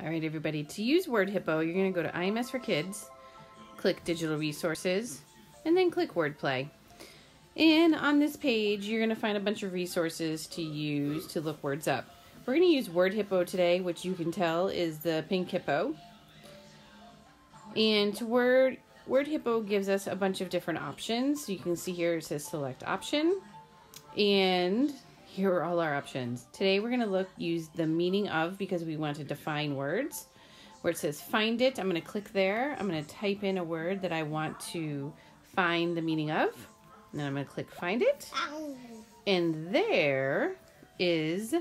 All right, everybody, to use Word Hippo, you're going to go to IMS for Kids, click Digital Resources, and then click Wordplay. And on this page, you're going to find a bunch of resources to use to look words up. We're going to use Word Hippo today, which you can tell is the pink hippo. And Word, Word Hippo gives us a bunch of different options. You can see here it says select option. And here are all our options. Today we're going to look use the meaning of because we want to define words. Where it says find it, I'm going to click there. I'm going to type in a word that I want to find the meaning of. And then I'm going to click find it. And there is